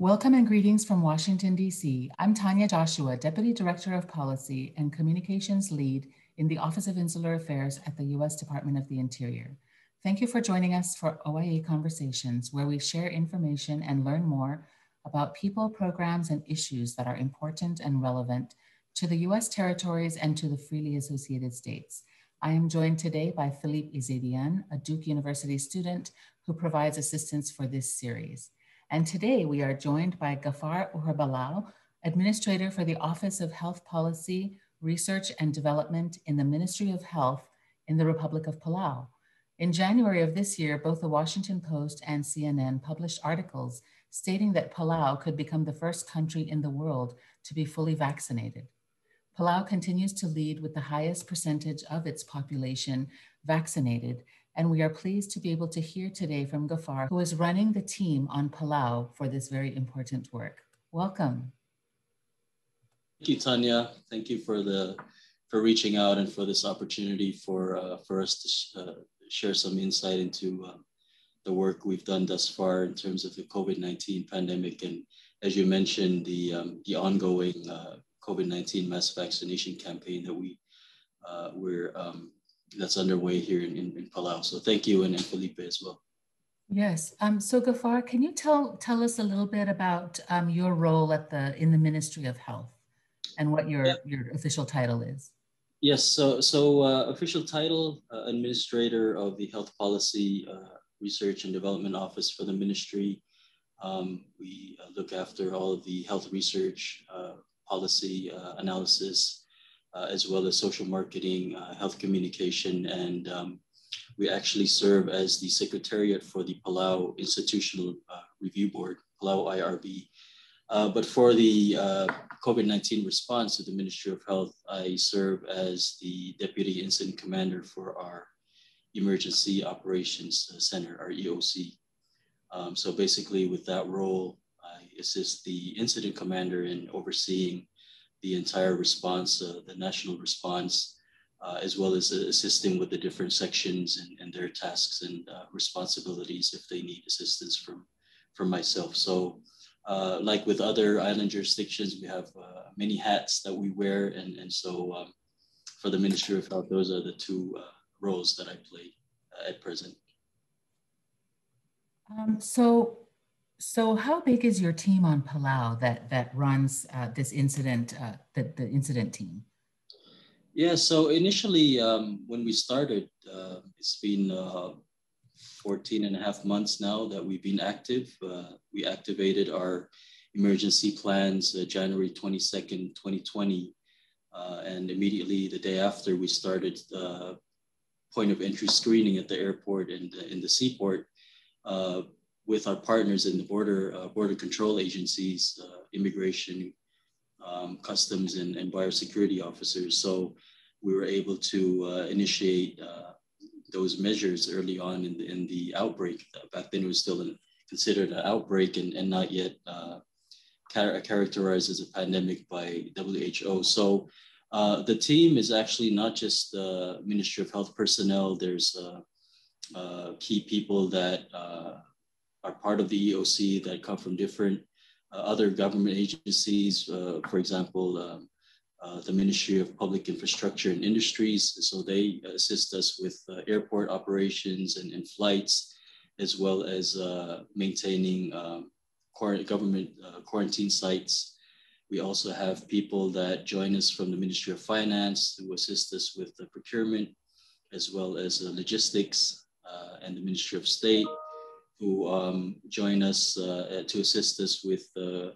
Welcome and greetings from Washington, D.C. I'm Tanya Joshua, Deputy Director of Policy and Communications Lead in the Office of Insular Affairs at the U.S. Department of the Interior. Thank you for joining us for OIA Conversations, where we share information and learn more about people, programs, and issues that are important and relevant to the U.S. territories and to the freely associated states. I am joined today by Philippe Izedian, a Duke University student who provides assistance for this series. And today we are joined by Gaafar Uherbelau, Administrator for the Office of Health Policy, Research and Development in the Ministry of Health in the Republic of Palau. In January of this year, both the Washington Post and CNN published articles stating that Palau could become the first country in the world to be fully vaccinated. Palau continues to lead with the highest percentage of its population vaccinated and we are pleased to be able to hear today from Gaafar, who is running the team on Palau for this very important work. Welcome. Thank you, Tanya. Thank you for the for reaching out and for this opportunity for uh, for us to sh uh, share some insight into uh, the work we've done thus far in terms of the COVID-19 pandemic and as you mentioned the um, the ongoing uh, COVID-19 mass vaccination campaign that we uh, we're um, that's underway here in, in, in Palau. So thank you and, and Philippe as well. Yes. Um, so Gaafar, can you tell tell us a little bit about um, your role at the in the Ministry of Health and what your yeah. your official title is? Yes. So so uh, official title uh, administrator of the Health Policy uh, Research and Development Office for the Ministry. Um, we uh, look after all of the health research, uh, policy uh, analysis, as well as social marketing, uh, health communication, and um, we actually serve as the secretariat for the Palau Institutional uh, Review Board, Palau IRB. but for the COVID-19 response to the Ministry of Health, I serve as the Deputy Incident Commander for our Emergency Operations Center, our EOC. Um, so basically with that role, I assist the incident commander in overseeing the entire response, uh, the national response, uh, as well as assisting with the different sections and, and their tasks and uh, responsibilities if they need assistance from, from myself. So uh, like with other island jurisdictions, we have uh, many hats that we wear. And, and so um, for the Ministry of Health, those are the two uh, roles that I play at present. Um, so so, how big is your team on Palau that that runs uh, this incident, uh, the the incident team? Yeah. So initially, um, when we started, uh, it's been uh, 14 and a half months now that we've been active. Uh, we activated our emergency plans uh, January 22nd, 2020, and immediately the day after, we started the point of entry screening at the airport and in the seaport. With our partners in the border uh, border control agencies, uh, immigration, um, customs, and, and biosecurity officers. So we were able to uh, initiate uh, those measures early on in the, in the outbreak. Back then, it was still an, considered an outbreak and, and not yet uh, char characterized as a pandemic by WHO. So uh, the team is actually not just the Ministry of Health personnel. There's key people that are part of the EOC that come from different uh, other government agencies, uh, for example, um, uh, the Ministry of Public Infrastructure and Industries. So they assist us with uh, airport operations and, and, flights, as well as uh, maintaining um, government uh, quarantine sites. We also have people that join us from the Ministry of Finance who assist us with the procurement, as well as logistics and the Ministry of State who um, join us uh, to assist us with uh,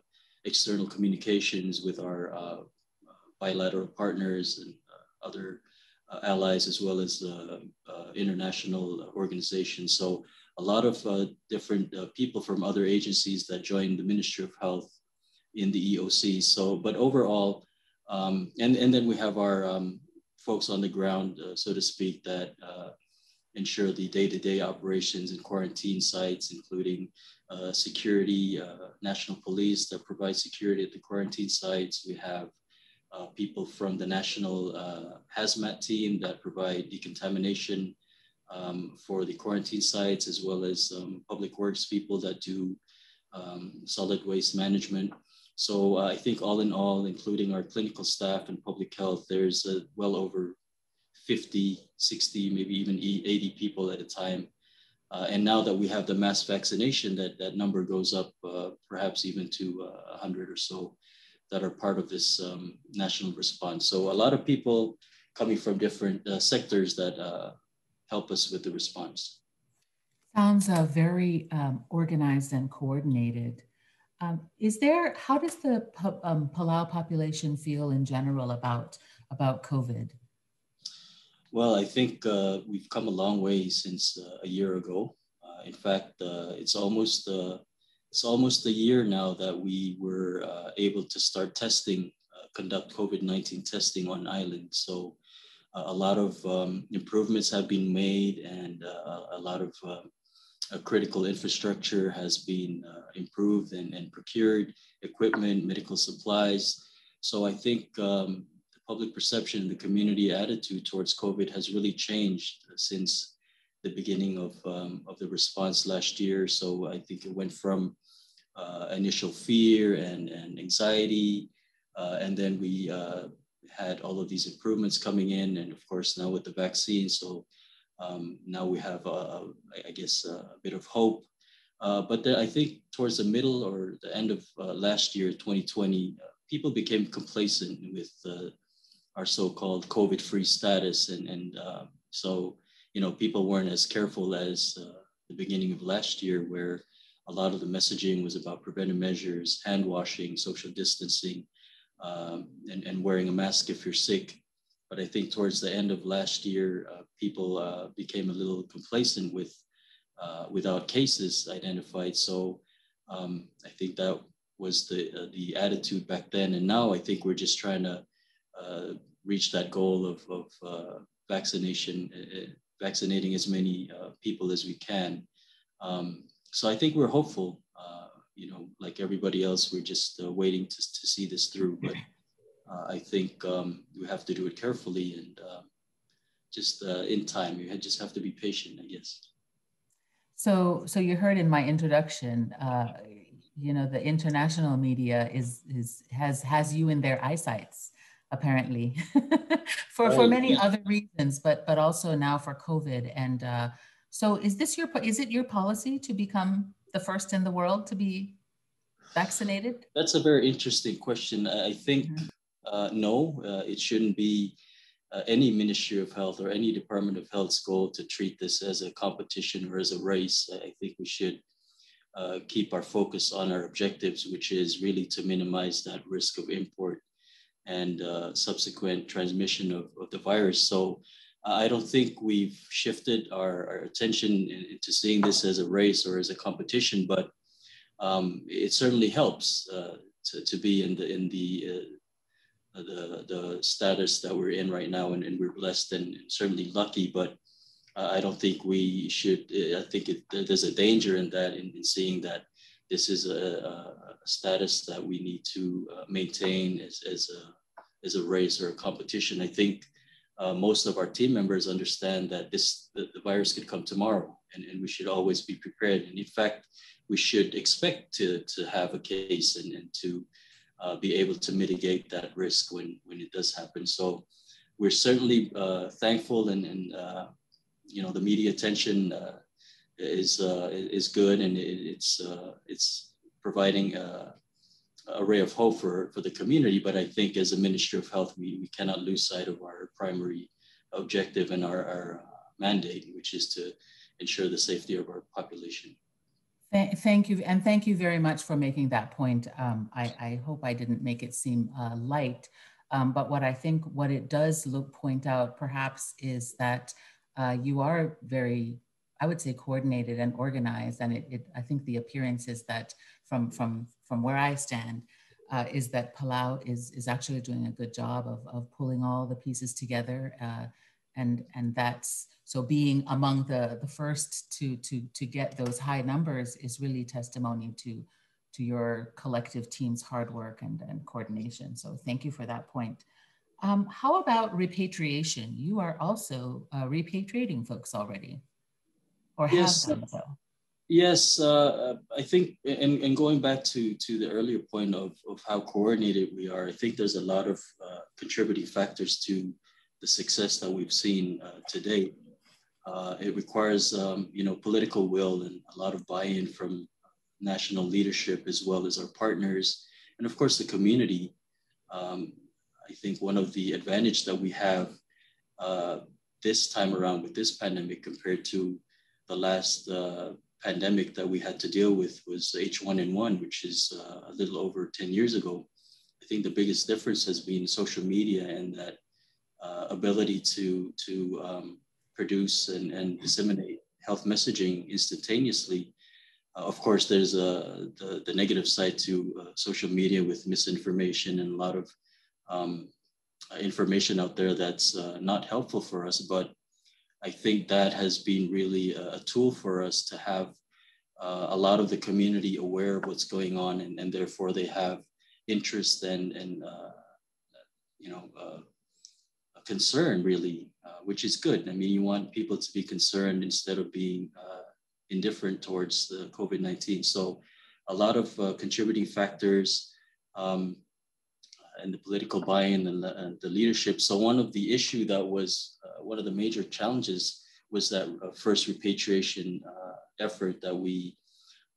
external communications with our uh, bilateral partners and uh, other uh, allies, as well as international organizations. So a lot of different people from other agencies that join the Ministry of Health in the EOC. So, but overall, um, and, and then we have our um, folks on the ground, so to speak, that ensure the day-to-day operations in quarantine sites, including uh, security, uh, national police that provide security at the quarantine sites. We have uh, people from the national uh, hazmat team that provide decontamination um, for the quarantine sites, as well as um, public works people that do um, solid waste management. So uh, I think all in all, including our clinical staff and public health, there's well over 50, 60, maybe even 80 people at a time. Uh, and now that we have the mass vaccination, that, that number goes up uh, perhaps even to uh, 100 or so that are part of this um, national response. So a lot of people coming from different uh, sectors that uh, help us with the response. Sounds uh, very um, organized and coordinated. Um, is there, how does the um, Palau population feel in general about, about COVID? Well, I think uh, we've come a long way since uh, a year ago. Uh, in fact, uh, it's almost uh, it's almost a year now that we were uh, able to start testing, conduct COVID-19 testing on island. So a lot of um, improvements have been made and a lot of um, critical infrastructure has been improved and, and procured, equipment, medical supplies. So I think um, public perception, the community attitude towards COVID has really changed since the beginning of, um, of the response last year. So I think it went from uh, initial fear and, and anxiety, uh, and then we uh, had all of these improvements coming in, and of course now with the vaccine. So um, now we have, uh, I guess, a bit of hope. Uh, but I think towards the middle or the end of uh, last year, 2020, people became complacent with our so-called COVID-free status. And, and uh, so, you know, people weren't as careful as uh, the beginning of last year, where a lot of the messaging was about preventive measures, hand washing, social distancing, um, and, and wearing a mask if you're sick. But I think towards the end of last year, uh, people uh, became a little complacent with uh, without cases identified. So um, I think that was the uh, the attitude back then. And now I think we're just trying to reach that goal of, of uh, vaccination, uh, vaccinating as many people as we can. Um, so I think we're hopeful. you know, like everybody else, we're just waiting to, to see this through. But I think um, we have to do it carefully and just in time. You just have to be patient, I guess. So, so you heard in my introduction, uh, you know, the international media is is has has you in their eyesights apparently for for many other reasons but but also now for covid. And uh, so is this your is it your policy to become the first in the world to be vaccinated? That's a very interesting question. I think mm-hmm. uh, no uh, it shouldn't be uh, any ministry of health or any department of health's goal to treat this as a competition or as a race. I think we should uh, keep our focus on our objectives which is really to minimize that risk of import and uh, subsequent transmission of, of, the virus. So uh, I don't think we've shifted our, our, attention into seeing this as a race or as a competition, but um, it certainly helps uh, to, to be in the in the uh, the the status that we're in right now, and, and we're blessed and certainly lucky. But uh, I don't think we should. I think it, there's a danger in that in, in seeing that this is a, a, status that we need to uh, maintain as, as, a, as a race or a competition. I think uh, most of our team members understand that this the, the, virus could come tomorrow and, and we should always be prepared. And in fact, we should expect to, to have a case and, and to uh, be able to mitigate that risk when, when it does happen. So we're certainly uh, thankful and, and uh, you know, the media attention uh, is uh, is good and it, it's uh, it's providing a, a, ray of hope for, for the community. But I think as a Ministry of Health, we, we cannot lose sight of our primary objective and our, our mandate, which is to ensure the safety of our population. Thank you, and thank you very much for making that point. Um, I, I, hope I didn't make it seem uh, light, um, but what I think what it does look point out perhaps is that uh, you are very I would say coordinated and organized. And it, it, I think the appearance is that from, from, from where I stand, uh, is that Palau is, is actually doing a good job of, of pulling all the pieces together. Uh, and, and that's, so being among the, the first to, to, to get those high numbers is really testimony to, to your collective team's hard work and, and coordination. So thank you for that point. Um, how about repatriation? You are also uh, repatriating folks already or have yes. done so? Yes, uh, I think, and, and going back to, to the earlier point of, of how coordinated we are, I think there's a lot of uh, contributing factors to the success that we've seen uh, to date. Uh, it requires, um, you know, political will and a lot of buy-in from national leadership as well as our partners, and of course the community. Um, I think one of the advantage that we have uh, this time around with this pandemic compared to the last uh, pandemic that we had to deal with was H1N1, which is uh, a little over 10 years ago. I think the biggest difference has been social media and that uh, ability to, to um, produce and, and disseminate health messaging instantaneously. Uh, of course, there's a, the, the negative side to uh, social media with misinformation and a lot of um, information out there that's uh, not helpful for us. But I think that has been really a, tool for us to have uh, a lot of the community aware of what's going on, and, and therefore they have interest and, and uh, you know, uh, concern really, uh, which is good. I mean, you want people to be concerned instead of being uh, indifferent towards the COVID-19. So a lot of uh, contributing factors, um, and the political buy-in and the, and the, leadership. So one of the issue that was uh, one of the major challenges was that uh, first repatriation uh, effort that we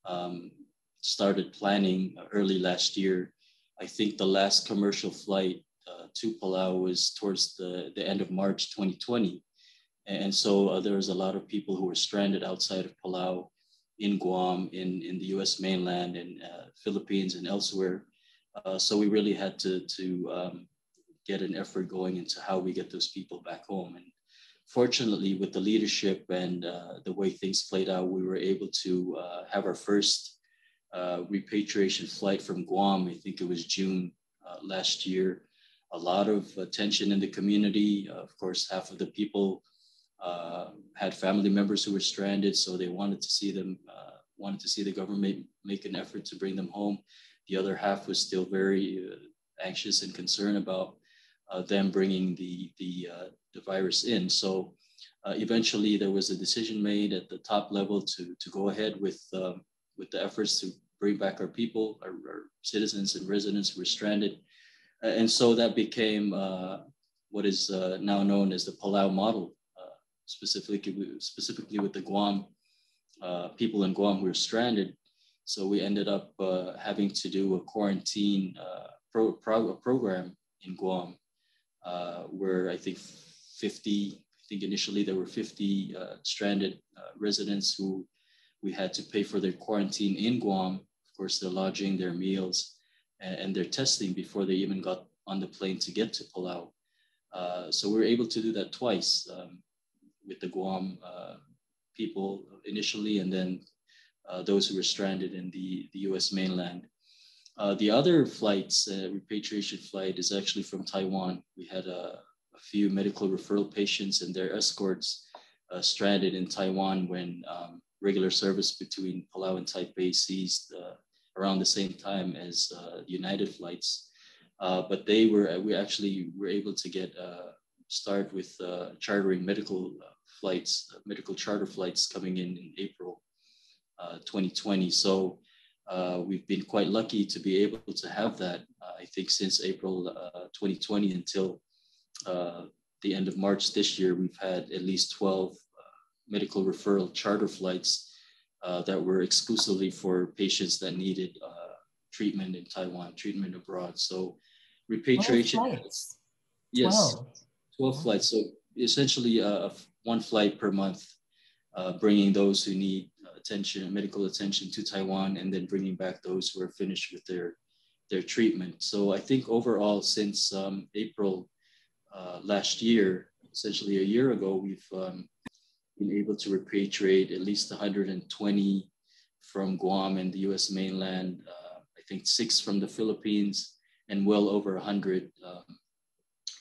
um, started planning early last year. I think the last commercial flight uh, to Palau was towards the, the end of March 2020. And so uh, there was a lot of people who were stranded outside of Palau in Guam, in, in the US mainland, and uh, Philippines, and elsewhere uh, so we really had to, to um, get an effort going into how we get those people back home. And fortunately, with the leadership and uh, the way things played out, we were able to uh, have our first uh, repatriation flight from Guam. I think it was June uh, last year. A lot of attention in the community. of course, half of the people had family members who were stranded, so they wanted to see them, wanted to see the government make an effort to bring them home the other half was still very uh, anxious and concerned about uh, them bringing the, the, uh, the virus in. So uh, eventually there was a decision made at the top level to, to go ahead with, um, with the efforts to bring back our people, our, our citizens and residents who were stranded. and so that became uh, what is uh, now known as the Palau model, specifically, specifically with the Guam people in Guam who were stranded so we ended up uh, having to do a quarantine uh, pro, pro, program in Guam, uh, where I think 50, I think initially there were 50 uh, stranded uh, residents who we had to pay for their quarantine in Guam, of course, their lodging, their meals, and, and their testing before they even got on the plane to get to Palau. Uh, so we were able to do that twice um, with the Guam people initially, and then uh, those who were stranded in the, the US mainland. Uh, the other flights, uh, repatriation flight, is actually from Taiwan. We had a, a few medical referral patients and their escorts uh, stranded in Taiwan when um, regular service between Palau and Taipei ceased uh, around the same time as United flights. but they were, we actually were able to get start with chartering medical flights, medical charter flights coming in in April 2020. Uh, so uh, we've been quite lucky to be able to have that. Uh, I think since April 2020 until the end of March this year, we've had at least 12 medical referral charter flights that were exclusively for patients that needed treatment in Taiwan, treatment abroad. So repatriation. 12 flights. Yes, 12, 12 flights. So essentially uh, one flight per month, uh, bringing those who need attention, medical attention to Taiwan, and then bringing back those who are finished with their, their treatment. So I think overall, since um, April uh, last year, essentially a year ago, we've um, been able to repatriate at least 120 from Guam and the US mainland, uh, I think six from the Philippines, and well over 100 um,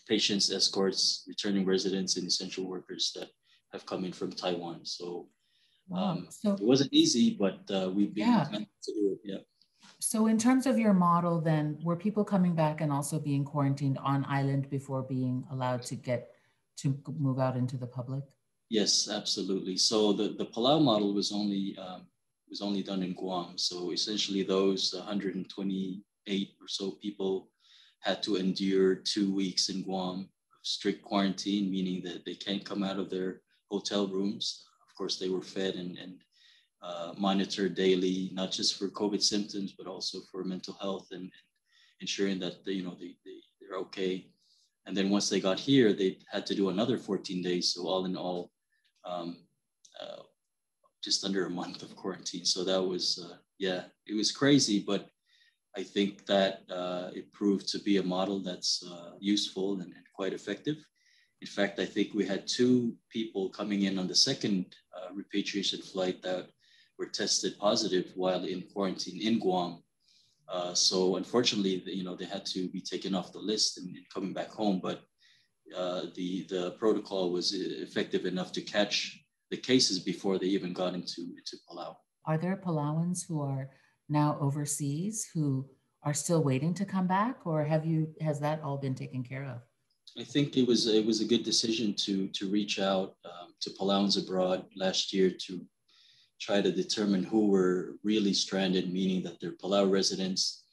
patients, escorts, returning residents, and essential workers that have come in from Taiwan. So um, so, it wasn't easy, but uh, we've been yeah. to do it. Yeah. So, in terms of your model, then were people coming back and also being quarantined on island before being allowed to get to move out into the public? Yes, absolutely. So the, the Palau model was only um, was only done in Guam. So essentially, those 128 or so people had to endure two weeks in Guam strict quarantine, meaning that they can't come out of their hotel rooms. Of course, they were fed and, and uh, monitored daily, not just for COVID symptoms, but also for mental health and, and ensuring that they, you know they, they, they're okay. And then once they got here, they had to do another 14 days. So all in all, um, uh, just under a month of quarantine. So that was, uh, yeah, it was crazy, but I think that uh, it proved to be a model that's uh, useful and, and, quite effective. In fact, I think we had two people coming in on the second uh, repatriation flight that were tested positive while in quarantine in Guam. Uh, so unfortunately, you know, they had to be taken off the list and, and coming back home. But uh, the the protocol was effective enough to catch the cases before they even got into into Palau. Are there Palauans who are now overseas who are still waiting to come back or have you has that all been taken care of i think it was it was a good decision to to reach out um, to palauans abroad last year to try to determine who were really stranded meaning that they're palau residents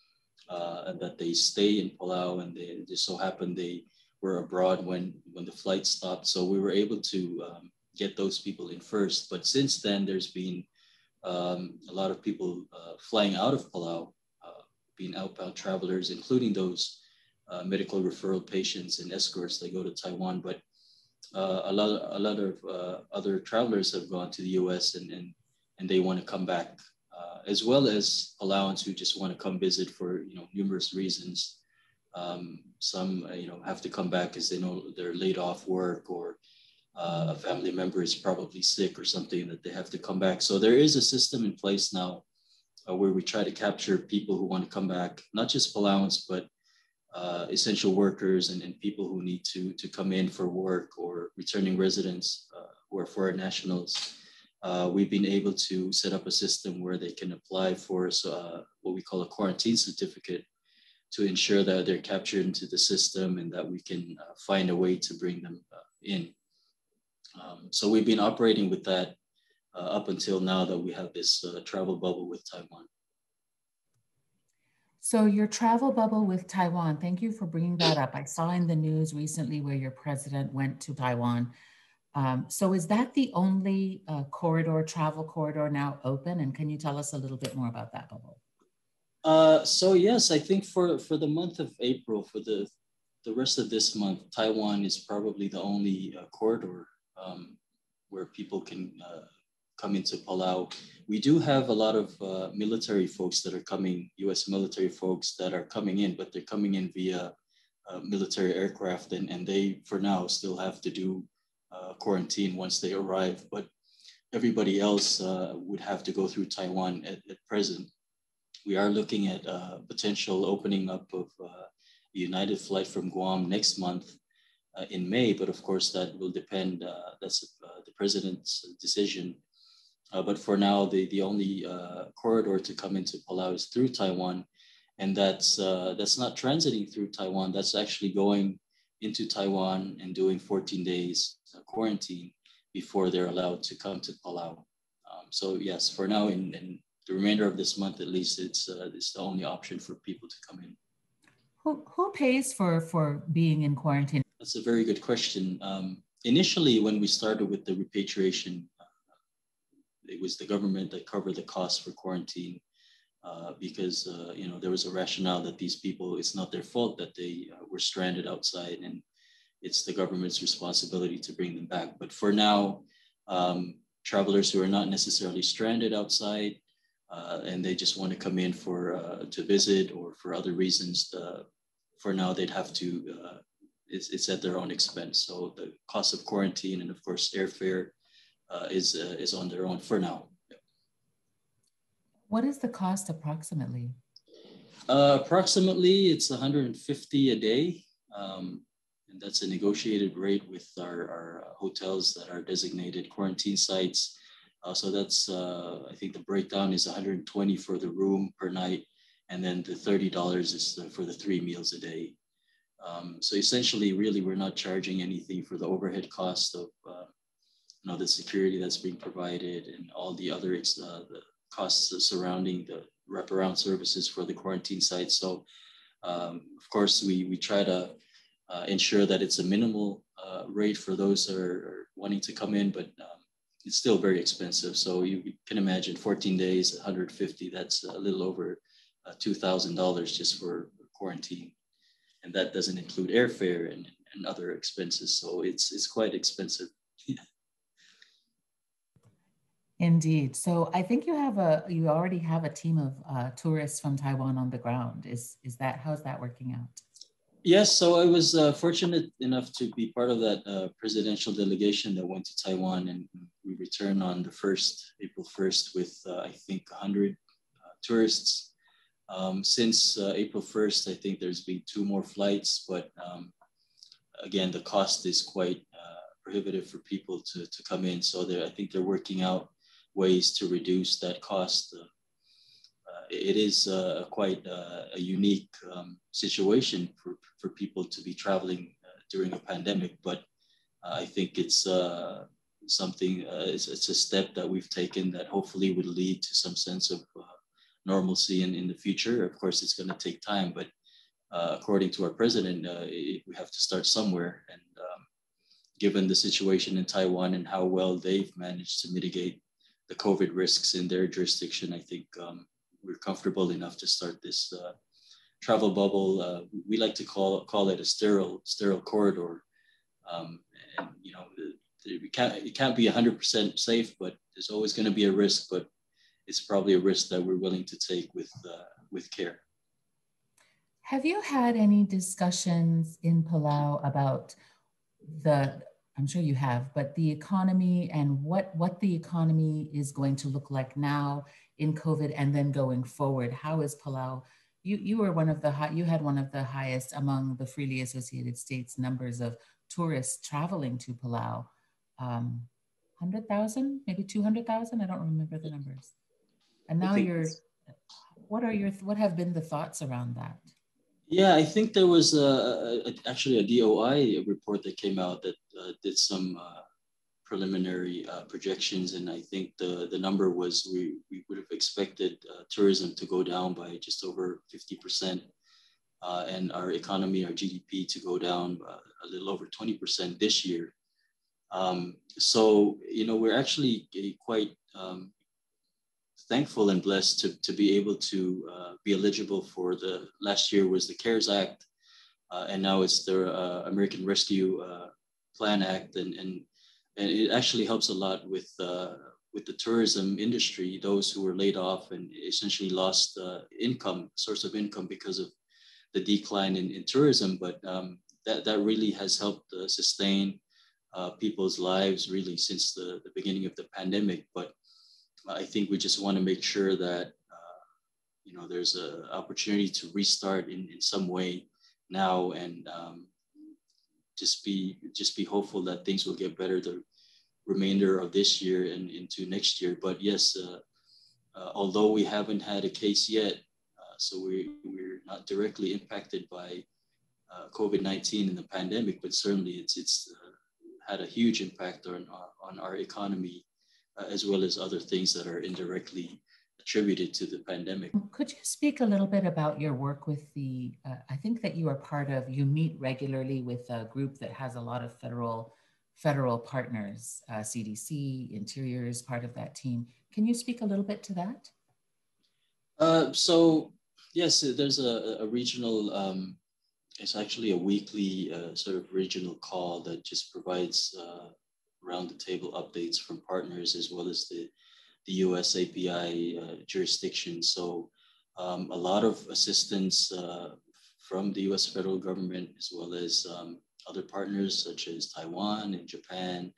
uh, and that they stay in palau and they just so happened they were abroad when when the flight stopped. So we were able to um, get those people in first. But since then there's been um, a lot of people uh, flying out of Palau, uh, being outbound travelers, including those uh, medical referral patients and escorts that go to Taiwan. But uh, a lot, a lot of uh, other travelers have gone to the U.S. and and, and they want to come back, uh, as well as Palauans who just want to come visit for you know numerous reasons. Um, some you know have to come back because they know they're laid off work or uh, a family member is probably sick or something that they have to come back. So there is a system in place now uh, where we try to capture people who want to come back, not just Palauans, but uh, essential workers and, and people who need to, to come in for work or returning residents uh, who are foreign nationals. Uh, we've been able to set up a system where they can apply for uh, what we call a quarantine certificate to ensure that they're captured into the system and that we can find a way to bring them in. Um, so we've been operating with that uh, up until now that we have this uh, travel bubble with Taiwan. So your travel bubble with Taiwan, thank you for bringing that up. I saw in the news recently where your president went to Taiwan. Um, so is that the only uh, corridor, travel corridor now open? And can you tell us a little bit more about that bubble? Uh, so yes, I think for, for the month of April, for the, the rest of this month, Taiwan is probably the only uh, corridor um, where people can uh, come into Palau. We do have a lot of uh, military folks that are coming, US military folks that are coming in, but they're coming in via uh, military aircraft and, and they, for now, still have to do uh, quarantine once they arrive. But everybody else uh, would have to go through Taiwan at, at present. We are looking at uh, potential opening up of a United flight from Guam next month uh, in May, but of course that will depend, uh, that's uh, the president's decision. But for now, the, the only corridor to come into Palau is through Taiwan. And that's, that's not transiting through Taiwan, that's actually going into Taiwan and doing 14 days quarantine before they're allowed to come to Palau. Um, so yes, for now, in, in, the remainder of this month, at least, it's, uh, it's the only option for people to come in. Who, who pays for, for being in quarantine? That's a very good question. Um, initially, when we started with the repatriation, uh, it was the government that covered the cost for quarantine uh, because uh, you know there was a rationale that these people it's not their fault that they uh, were stranded outside and it's the government's responsibility to bring them back. But for now, um, travelers who are not necessarily stranded outside uh, and they just want to come in for uh, to visit or for other reasons, for now they'd have to it's, it's at their own expense. So the cost of quarantine and of course airfare uh, is, uh, is on their own for now. What is the cost approximately? Uh, approximately, it's 150 a day. Um, and that's a negotiated rate with our, our hotels that are designated quarantine sites. Uh, so that's, uh, I think the breakdown is 120 for the room per night. And then the $30 is the, for the three meals a day. Um, so essentially, really, we're not charging anything for the overhead cost of uh, you know the security that's being provided and all the other uh, the costs surrounding the wraparound services for the quarantine sites. So, um, of course, we, we try to uh, ensure that it's a minimal uh, rate for those that are, are, wanting to come in, but um, it's still very expensive. So you can imagine 14 days, 150, that's a little over uh, $2,000 just for quarantine. And that doesn't include airfare and, and other expenses. So it's, it's quite expensive. Indeed. So I think you have a, you already have a team of uh, tourists from Taiwan on the ground. Is, is that, how's that working out? Yes, so I was uh, fortunate enough to be part of that uh, presidential delegation that went to Taiwan, and we returned on the first April first with uh, I think 100 uh, tourists. Um, since uh, April 1st, I think there's been two more flights, but um, again, the cost is quite prohibitive for people to, to come in. So I think they're working out ways to reduce that cost it is uh, quite uh, a unique um, situation for, for people to be traveling uh, during a pandemic, but I think it's something, it's, it's, a step that we've taken that hopefully would lead to some sense of normalcy in, in the future. Of course, it's going to take time, but uh, according to our president, uh, we have to start somewhere. And um, given the situation in Taiwan and how well they've managed to mitigate the COVID risks in their jurisdiction, I think um, we're comfortable enough to start this uh, travel bubble. Uh, we like to call call it a sterile sterile corridor. Um, and you know, it can't it can't be 100% safe, but there's always going to be a risk. But it's probably a risk that we're willing to take with uh, with care. Have you had any discussions in Palau about the I'm sure you have, but the economy and what, what the economy is going to look like now in COVID and then going forward. How is Palau? You, you were one of the high, you had one of the highest among the freely associated states numbers of tourists traveling to Palau. Um, 100,000, maybe 200,000. I don't remember the numbers. And now you're, what are your, what have been the thoughts around that? Yeah, I think there was a, a, actually a DOI report that came out that uh, did some uh, preliminary uh, projections, and I think the the number was we we would have expected uh, tourism to go down by just over fifty percent, uh, and our economy, our GDP, to go down uh, a little over twenty percent this year. Um, so you know we're actually quite um, thankful and blessed to, to be able to uh, be eligible for the last year was the CARES Act, uh, and now it's the uh, American Rescue uh, Plan Act, and, and and it actually helps a lot with uh, with the tourism industry, those who were laid off and essentially lost uh, income, source of income because of the decline in, in tourism. But um, that, that really has helped sustain people's lives really since the, the beginning of the pandemic. But I think we just want to make sure that uh, you know there's an opportunity to restart in, in some way now and um, just be just be hopeful that things will get better the remainder of this year and into next year. But yes, uh, uh, although we haven't had a case yet, uh, so we, we're not directly impacted by uh, COVID-19 and the pandemic, but certainly it's, it's uh, had a huge impact on, on our economy as well as other things that are indirectly attributed to the pandemic. Could you speak a little bit about your work with the, uh, I think that you are part of, you meet regularly with a group that has a lot of federal federal partners, uh, CDC, Interior is part of that team. Can you speak a little bit to that? Uh, so yes, there's a, a regional, um, it's actually a weekly uh, sort of regional call that just provides uh, round the table updates from partners as well as the, the US API uh, jurisdiction. So um, a lot of assistance uh, from the US federal government as well as um, other partners such as Taiwan and Japan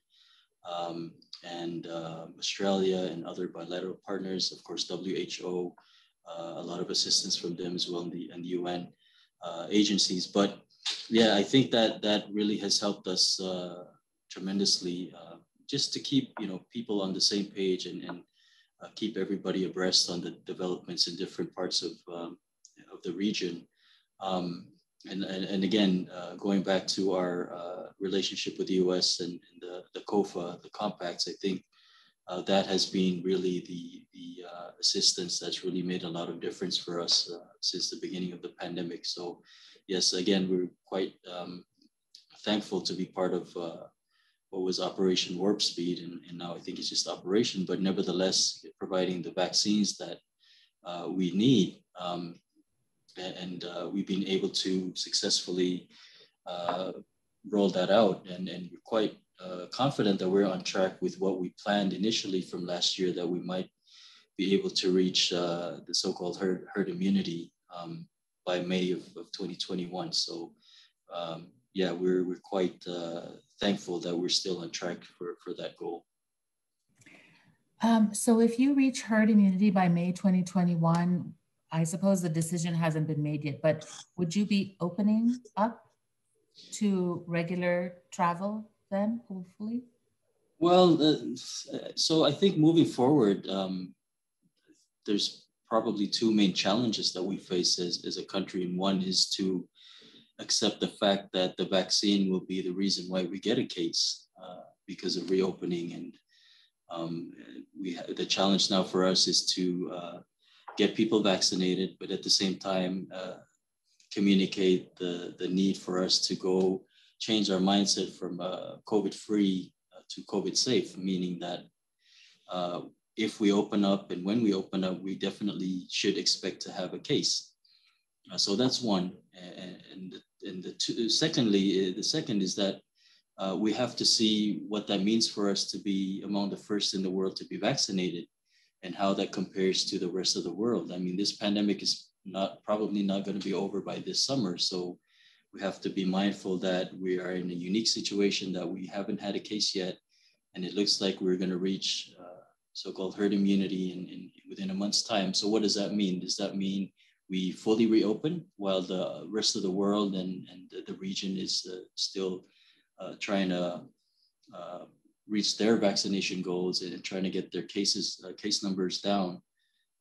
um, and uh, Australia and other bilateral partners, of course, WHO, uh, a lot of assistance from them as well and the, and the UN uh, agencies. But yeah, I think that that really has helped us uh, tremendously uh, just to keep you know people on the same page and, and uh, keep everybody abreast on the developments in different parts of, um, of the region. Um, and, and, and, again, uh, going back to our uh, relationship with the US and, and, the, the COFA, the compacts, I think uh, that has been really the, the uh, assistance that's really made a lot of difference for us since the beginning of the pandemic. So yes, again, we're quite um, thankful to be part of uh, what was Operation Warp Speed, and, and, now I think it's just Operation, but nevertheless, providing the vaccines that uh, we need. Um, and uh, we've been able to successfully roll that out, and, and we're quite uh, confident that we're on track with what we planned initially from last year that we might be able to reach uh, the so-called herd, herd immunity um, by May of, of 2021. So um, yeah, we're, we're quite uh, thankful that we're still on track for, for that goal. Um, so if you reach herd immunity by May 2021, I suppose the decision hasn't been made yet, but would you be opening up to regular travel then, hopefully? Well, uh, so I think moving forward, um, there's probably two main challenges that we face as, as a country. And one is to accept the fact that the vaccine will be the reason why we get a case uh, because of reopening. And um, we the challenge now for us is to uh, get people vaccinated, but at the same time, uh, communicate the, the need for us to go change our mindset from uh, COVID free uh, to COVID safe, meaning that uh, if we open up and when we open up, we definitely should expect to have a case. Uh, so that's one. And, and, the two, secondly, uh, the second is that uh, we have to see what that means for us to be among the first in the world to be vaccinated and how that compares to the rest of the world. I mean, this pandemic is not probably not going to be over by this summer. So we have to be mindful that we are in a unique situation that we haven't had a case yet, and it looks like we're going to reach uh, so-called herd immunity in, in, within a month's time. So what does that mean? Does that mean we fully reopen while the rest of the world and, and the, region is uh, still uh, trying to uh, reach their vaccination goals and trying to get their cases uh, case numbers down?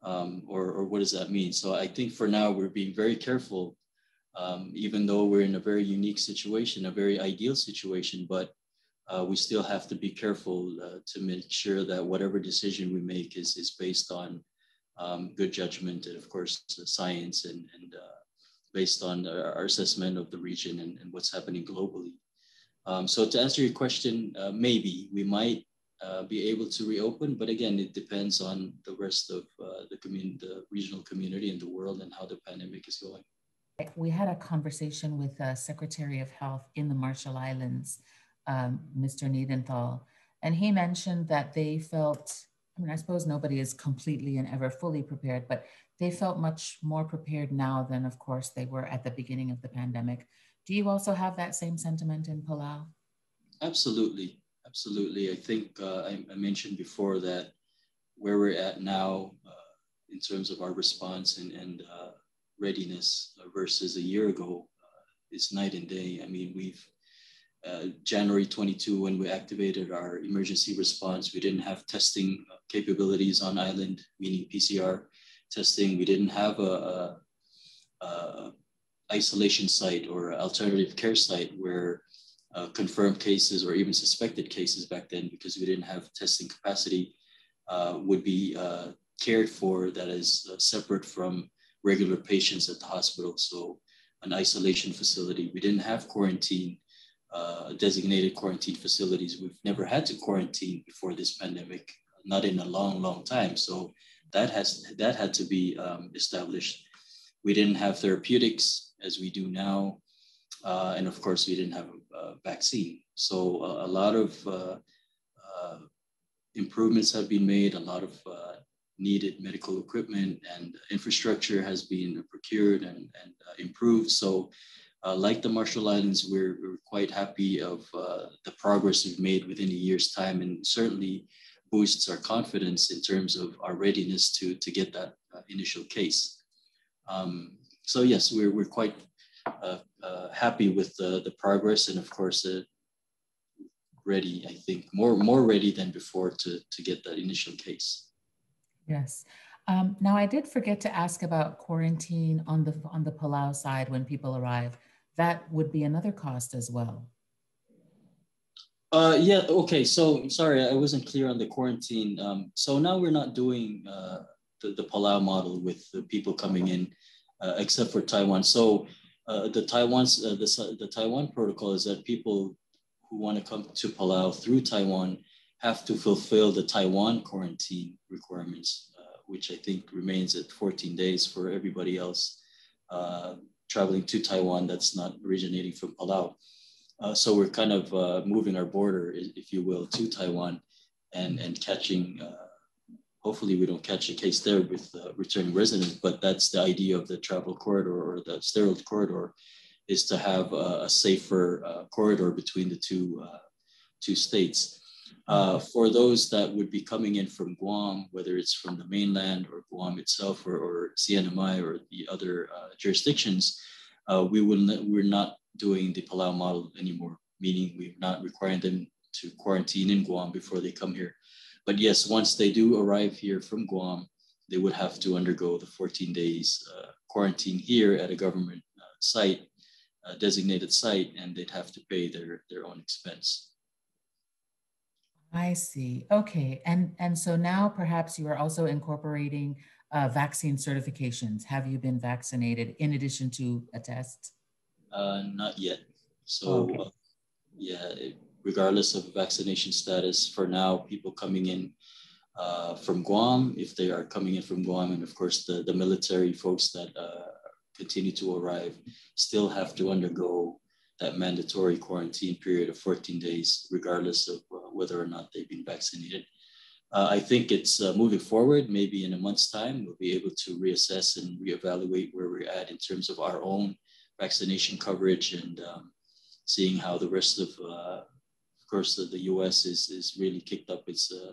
Um, or, or what does that mean? So I think for now we're being very careful um, even though we're in a very unique situation, a very ideal situation, but uh, we still have to be careful uh, to make sure that whatever decision we make is, is based on um, good judgment and of course science and, and uh, based on our assessment of the region and, and what's happening globally. Um, so to answer your question, uh, maybe we might uh, be able to reopen, but again, it depends on the rest of uh, the, commun- the regional community and the world and how the pandemic is going we had a conversation with the Secretary of Health in the Marshall Islands, um, Mr. Niedenthal, and he mentioned that they felt, I mean, I suppose nobody is completely and ever fully prepared, but they felt much more prepared now than, of course, they were at the beginning of the pandemic. Do you also have that same sentiment in Palau? Absolutely. Absolutely. I think uh, I, I, mentioned before that where we're at now uh, in terms of our response and, and uh, readiness versus a year ago uh, is night and day. I mean, we've uh, January 22, when we activated our emergency response, we didn't have testing capabilities on island, meaning PCR testing. We didn't have a, a, a isolation site or alternative care site where uh, confirmed cases or even suspected cases back then, because we didn't have testing capacity, uh, would be uh, cared for that is uh, separate from regular patients at the hospital. So an isolation facility. We didn't have quarantine, uh, designated quarantine facilities. We've never had to quarantine before this pandemic, not in a long, long time. So that has that had to be um, established. We didn't have therapeutics as we do now, uh, and of course we didn't have a, a vaccine. So a, a lot of uh, uh improvements have been made. A lot of uh, needed medical equipment and infrastructure has been procured and, and improved. So uh, like the Marshall Islands, we're, we're quite happy of uh, the progress we've made within a year's time and certainly boosts our confidence in terms of our readiness to, to get that uh, initial case. Um, so yes, we're, we're quite uh, uh, happy with the, the progress and of course ready, I think, more, more ready than before to, to get that initial case. Yes. Um, now, I did forget to ask about quarantine on the on the Palau side when people arrive. That would be another cost as well. Uh, yeah, okay. So sorry, I wasn't clear on the quarantine. Um, so now we're not doing uh, the, the Palau model with the people coming in, uh, except for Taiwan. So uh, the Taiwan's uh, the, the Taiwan protocol is that people who want to come to Palau through Taiwan have to fulfill the Taiwan quarantine requirements, uh, which I think remains at 14 days for everybody else uh, traveling to Taiwan that's not originating from Palau. Uh, so we're kind of uh, moving our border, if you will, to Taiwan and, and catching, uh, hopefully we don't catch a case there with returning residents, but that's the idea of the travel corridor or the sterile corridor is to have a, a safer uh, corridor between the two, uh, two states. For those that would be coming in from Guam, whether it's from the mainland or Guam itself or, or CNMI or the other jurisdictions, we will we're not doing the Palau model anymore, meaning we're not requiring them to quarantine in Guam before they come here. But yes, once they do arrive here from Guam, they would have to undergo the 14 days uh, quarantine here at a government uh, site, a designated site, and they'd have to pay their, their own expense. I see. Okay. And, and so now perhaps you are also incorporating uh, vaccine certifications. Have you been vaccinated in addition to a test? Uh, not yet. So, okay. uh, yeah, regardless of vaccination status, for now, people coming in uh, from Guam, if they are coming in from Guam, and of course the, the military folks that uh, continue to arrive still have to undergo that mandatory quarantine period of 14 days, regardless of uh, whether or not they've been vaccinated. Uh, I think it's uh, moving forward. Maybe in a month's time, we'll be able to reassess and reevaluate where we're at in terms of our own vaccination coverage and um, seeing how the rest of, uh, of course, the, the, U.S. is is really kicked up its uh,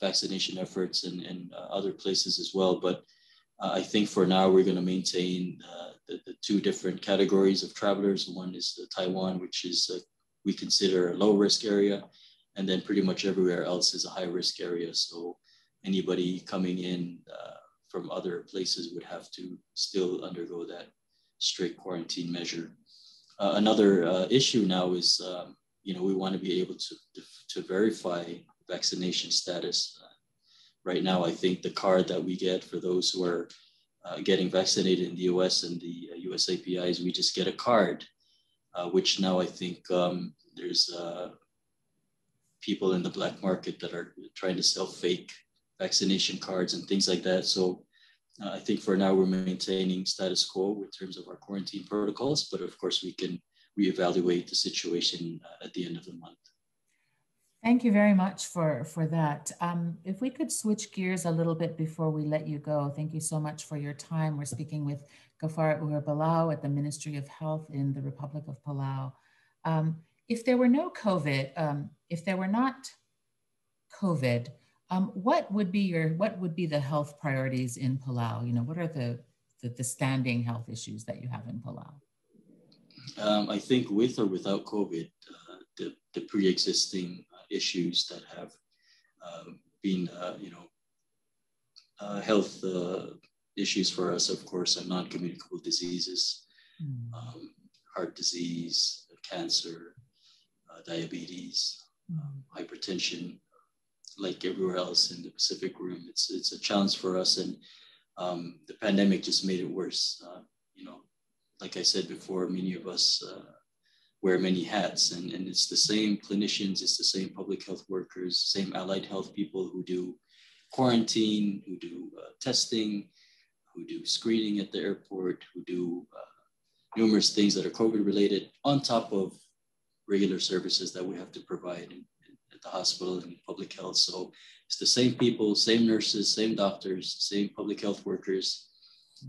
vaccination efforts and, and uh, other places as well. But I think for now we're going to maintain uh, the, the two different categories of travelers. One is Taiwan, which is we consider a low risk area, and then pretty much everywhere else is a high risk area. So anybody coming in uh, from other places would have to still undergo that strict quarantine measure. Uh, another uh, issue now is, um, you know, we want to be able to, to, to verify vaccination status. Uh, right now, I think the card that we get for those who are uh, getting vaccinated in the US and the US uh, APIs, we just get a card, uh, which now I think um, there's people in the black market that are trying to sell fake vaccination cards and things like that. So uh, I think for now we're maintaining status quo in terms of our quarantine protocols, but of course we can reevaluate the situation uh, at the end of the month. Thank you very much for, for that. Um, if we could switch gears a little bit before we let you go. Thank you so much for your time. We're speaking with Gaafar Uherbelau at the Ministry of Health in the Republic of Palau. Um, if there were no COVID, um, if there were not COVID, um, what would be your what would be the health priorities in Palau? You know, what are the the, the standing health issues that you have in Palau? Um, I think with or without COVID, uh, the, the pre-existing issues that have um, been, uh, you know, uh, health uh, issues for us, of course, are non-communicable diseases, mm. um, heart disease, cancer, uh, diabetes, mm. hypertension, like everywhere else in the Pacific Rim. It's it's a challenge for us, and um, the pandemic just made it worse. Uh, you know, like I said before, many of us uh, wear many hats, and, and it's the same clinicians, it's the same public health workers, same allied health people who do quarantine, who do uh, testing, who do screening at the airport, who do uh, numerous things that are COVID related, on top of regular services that we have to provide. at the hospital and public health. So it's the same people, same nurses, same doctors, same public health workers.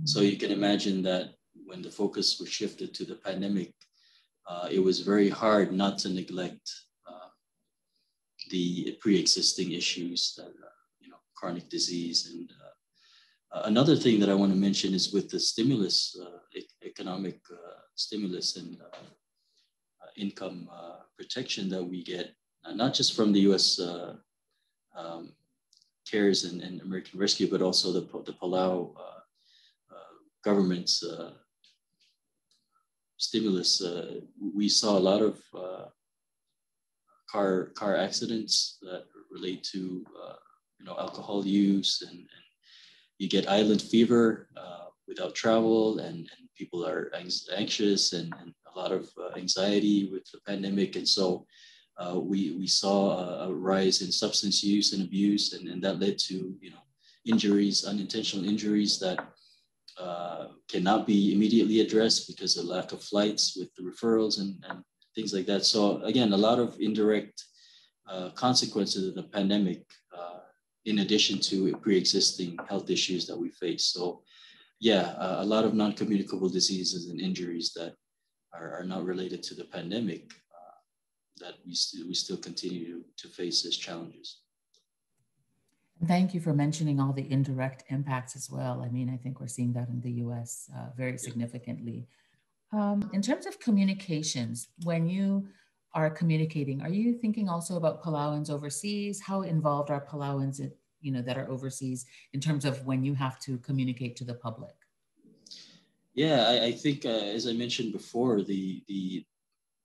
So you can imagine that when the focus was shifted to the pandemic, uh, it was very hard not to neglect uh, the pre-existing issues that, uh, you know, chronic disease. And uh, another thing that I want to mention is with the stimulus, uh, economic uh, stimulus and income protection that we get, uh, not just from the U.S. Uh, um, CARES and, and, American Rescue, but also the, the Palau uh, government's stimulus. we saw a lot of car car accidents that relate to uh, you know alcohol use and, and you get island fever uh, without travel and, and people are anxious and, and a lot of uh, anxiety with the pandemic and so uh, we we saw a, a, rise in substance use and abuse and, and that led to you know injuries unintentional injuries that uh, cannot be immediately addressed because of lack of flights with the referrals and, and things like that. So again, a lot of indirect uh, consequences of the pandemic, uh, in addition to pre-existing health issues that we face. So yeah, a lot of non-communicable diseases and injuries that are, are not related to the pandemic uh, that we still, we still continue to face as challenges. Thank you for mentioning all the indirect impacts as well. I mean, I think we're seeing that in the US uh, very significantly. Um, in terms of communications, when you are communicating, are you thinking also about Palauans overseas? How involved are Palauans, you know, that are overseas in terms of when you have to communicate to the public? Yeah, I, I think, uh, as I mentioned before, the the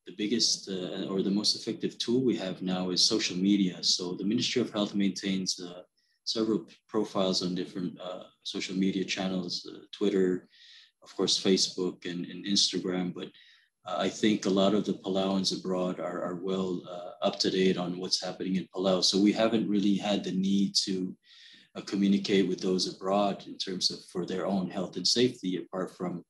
the biggest uh, or the most effective tool we have now is social media. So the Ministry of Health maintains uh, several profiles on different uh, social media channels, uh, Twitter, of course, Facebook and, and Instagram. But uh, I think a lot of the Palauans abroad are, are well uh, up to date on what's happening in Palau. So we haven't really had the need to uh, communicate with those abroad in terms of for their own health and safety, apart from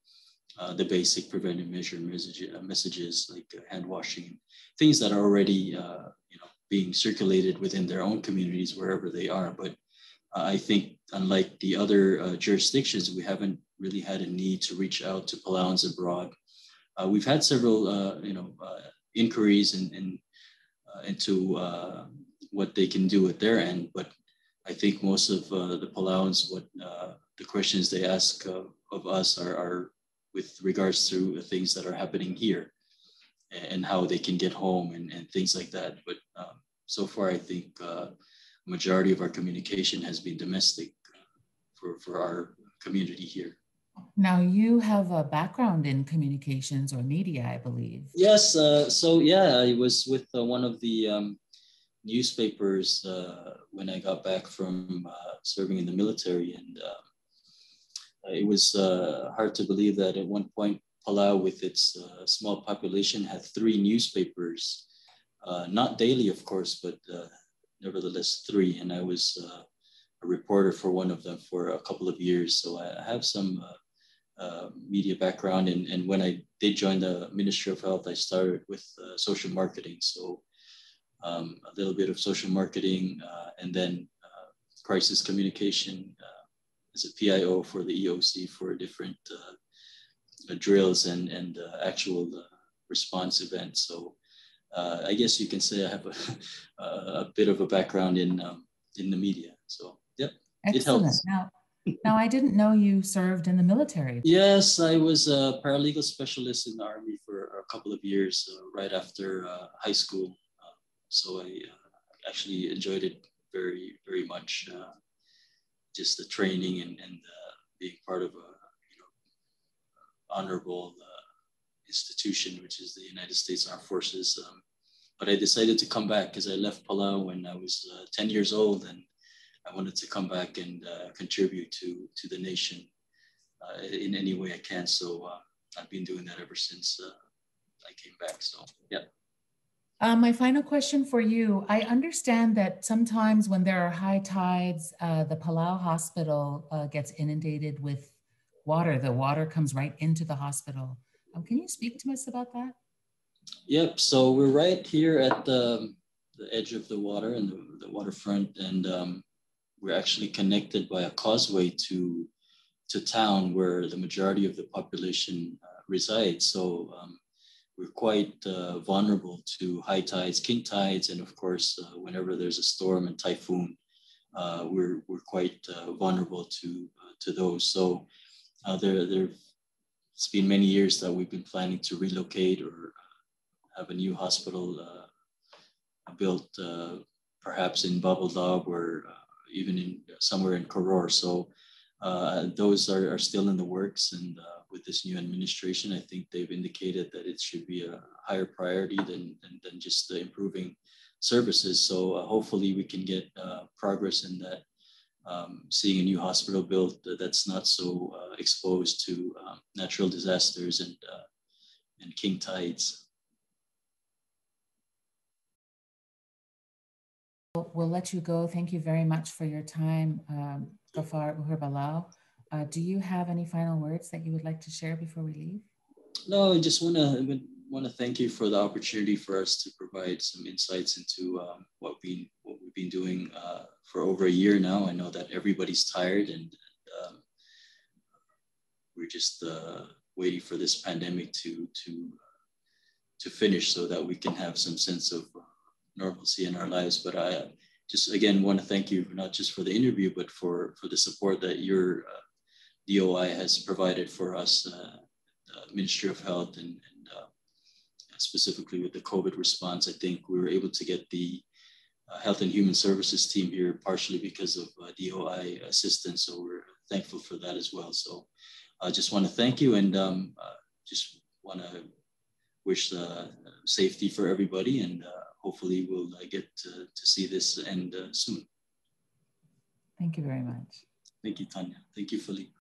uh, the basic preventive measure message, messages like hand washing, things that are already you know being circulated within their own communities wherever they are. But I think, unlike the other uh, jurisdictions, we haven't really had a need to reach out to Palauans abroad. Uh, we've had several, uh, you know, uh, inquiries in, in uh, into uh, what they can do at their end, but I think most of the Palauans, what the questions they ask of us are, are with regards to things that are happening here and how they can get home and, and things like that. But um, so far, I think majority of our communication has been domestic for, for our community here. Now you have a background in communications or media, I believe. Yes. Uh, so yeah, I was with uh, one of the um, newspapers uh, when I got back from uh, serving in the military, and uh, it was uh, hard to believe that at one point Palau, with its small population, had three newspapers. not daily, of course, but nevertheless three, and I was uh, a reporter for one of them for a couple of years. So I have some uh, uh, media background, and, and when I did join the Ministry of Health, I started with uh, social marketing. So um, a little bit of social marketing, uh, and then uh, crisis communication as a PIO for the EOC for different drills and and actual response events. So uh, I guess you can say I have a, a bit of a background in um, in the media. So yep, Excellent. it helps. Now, now I didn't know you served in the military. Yes, I was a paralegal specialist in the army for a couple of years, uh, right after uh, high school. Uh, so I uh, actually enjoyed it very very much. Uh, just the training and and being part of a you know honorable institution, which is the United States Armed Forces. Um, but I decided to come back because I left Palau when I was uh, 10 years old and I wanted to come back and uh, contribute to, to the nation uh, in any way I can. So uh, I've been doing that ever since uh, I came back. So, yeah. Uh, my final question for you. I understand that sometimes when there are high tides, the Palau hospital gets inundated with water. The water comes right into the hospital. Um, can you speak to us about that? Yep. So we're right here at the, the edge of the water and the, the waterfront, and um, we're actually connected by a causeway to to town where the majority of the population uh, resides. So um, we're quite uh, vulnerable to high tides, king tides, and of course, uh, whenever there's a storm and typhoon, uh, we're we're quite uh, vulnerable to uh, to those. So there there it's been many years that we've been planning to relocate or uh, have a new hospital uh, built, uh, perhaps in Babeldaob or uh, even in somewhere in Koror. So uh, those are, are still in the works. And with this new administration, I think they've indicated that it should be a higher priority than, than, than just improving services. So uh, hopefully we can get uh, progress in that, um, seeing a new hospital built that's not so uh, exposed to um, natural disasters and, uh, and king tides. We'll let you go. Thank you very much for your time, um, Gaafar Uherbelau. Uh, do you have any final words that you would like to share before we leave? No, I just want to want to thank you for the opportunity for us to provide some insights into um, what we we've been doing uh, for over a year now. I know that everybody's tired and, um, we're just uh, waiting for this pandemic to to to finish so that we can have some sense of normalcy in our lives. But I just again want to thank you not just for the interview, but for for the support that your uh, DOI has provided for us, uh, Ministry of Health and, and uh, specifically with the COVID response. I think we were able to get the uh, Health and Human Services team here partially because of uh, DOI assistance. So we're thankful for that as well. So I just want to thank you and um, just want to wish safety for everybody and hopefully we'll uh, get to, to, see this end uh, soon. Thank you very much. Thank you, Tanya. Thank you, Philippe.